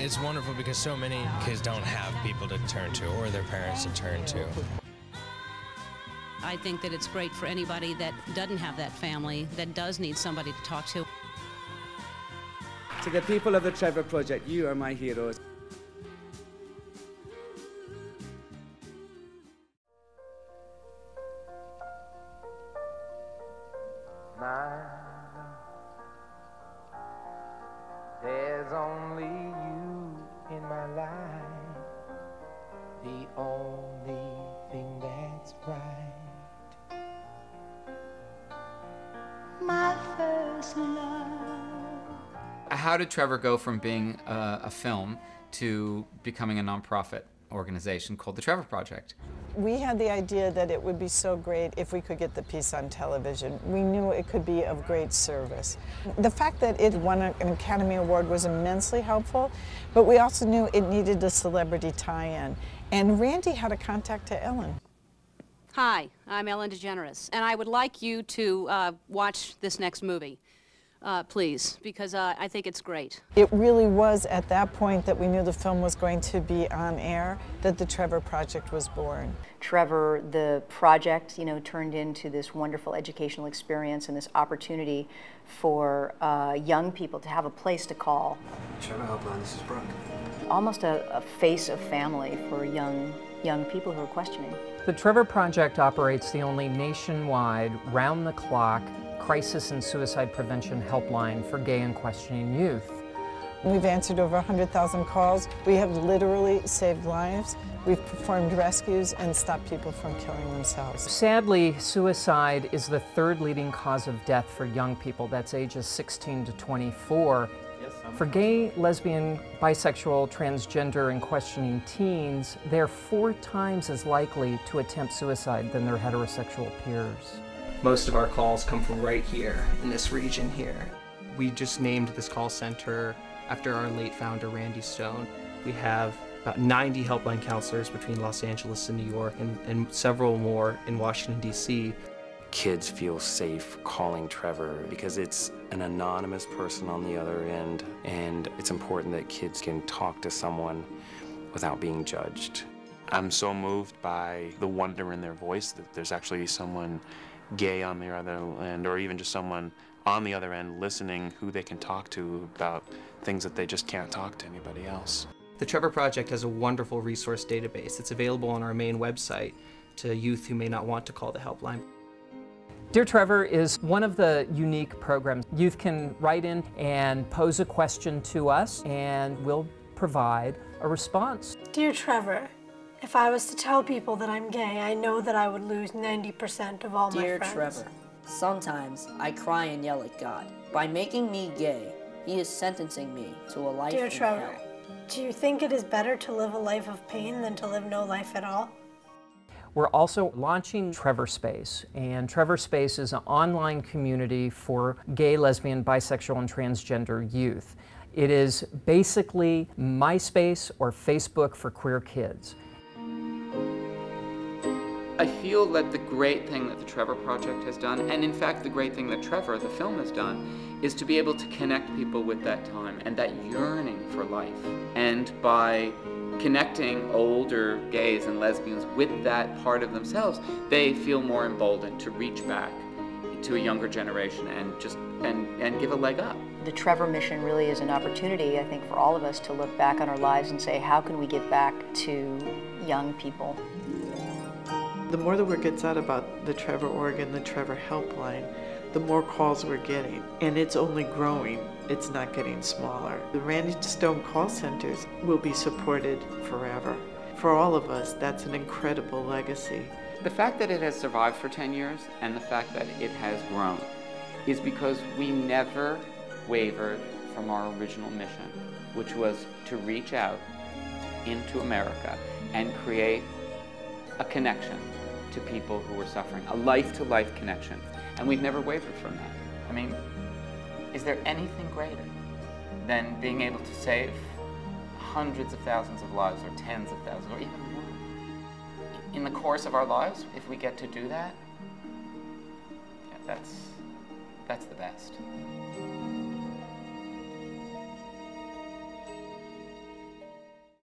It's wonderful because so many kids don't have people to turn to or their parents to turn to. I think that it's great for anybody that doesn't have that family, that does need somebody to talk to. To the people of the Trevor Project, you are my heroes. My there's only you in my life, the only thing that's right. My first love. How did Trevor go from being a, a film to becoming a nonprofit organization called the Trevor Project? We had the idea that it would be so great if we could get the piece on television. We knew it could be of great service. The fact that it won an Academy Award was immensely helpful, but we also knew it needed a celebrity tie-in. And Randy had a contact to Ellen. Hi, I'm Ellen DeGeneres, and I would like you to uh, watch this next movie, uh, please, because uh, I think it's great. It really was at that point that we knew the film was going to be on air that the Trevor Project was born. Trevor, the project, you know, turned into this wonderful educational experience and this opportunity for uh, young people to have a place to call. Trevor Helpline, this is Brooke. Almost a, a face of family for young, young people who are questioning. The Trevor Project operates the only nationwide, round-the-clock crisis and suicide prevention helpline for gay and questioning youth. We've answered over 100,000 calls. We have literally saved lives. We've performed rescues and stopped people from killing themselves. Sadly, suicide is the third leading cause of death for young people. That's ages 16 to 24. For gay, lesbian, bisexual, transgender, and questioning teens, they're four times as likely to attempt suicide than their heterosexual peers. Most of our calls come from right here, in this region here. We just named this call center after our late founder, Randy Stone. We have about 90 helpline counselors between Los Angeles and New York, and, and several more in Washington, D.C. Kids feel safe calling Trevor because it's an anonymous person on the other end, and it's important that kids can talk to someone without being judged. I'm so moved by the wonder in their voice that there's actually someone gay on the other end, or even just someone on the other end listening who they can talk to about things that they just can't talk to anybody else. The Trevor Project has a wonderful resource database. It's available on our main website to youth who may not want to call the helpline. Dear Trevor is one of the unique programs. Youth can write in and pose a question to us, and we'll provide a response. Dear Trevor, if I was to tell people that I'm gay, I know that I would lose 90% of all Dear my friends. Dear Trevor, sometimes I cry and yell at God. By making me gay, he is sentencing me to a life of Dear in Trevor, hell. do you think it is better to live a life of pain than to live no life at all? We're also launching Trevor Space, and Trevor Space is an online community for gay, lesbian, bisexual, and transgender youth. It is basically MySpace or Facebook for queer kids. I feel that the great thing that the Trevor Project has done, and in fact the great thing that Trevor, the film, has done, is to be able to connect people with that time and that yearning for life. And by connecting older gays and lesbians with that part of themselves, they feel more emboldened to reach back to a younger generation and just and, and give a leg up. The Trevor mission really is an opportunity, I think, for all of us to look back on our lives and say, how can we give back to young people? The more the word gets out about the Trevor Oregon, the Trevor Helpline, the more calls we're getting. And it's only growing, it's not getting smaller. The Randy Stone call centers will be supported forever. For all of us, that's an incredible legacy. The fact that it has survived for 10 years and the fact that it has grown is because we never wavered from our original mission, which was to reach out into America and create a connection to people who were suffering, a life-to-life connection. And we've never wavered from that. I mean, is there anything greater than being able to save hundreds of thousands of lives or tens of thousands or even more? In the course of our lives, if we get to do that, yeah, that's, that's the best.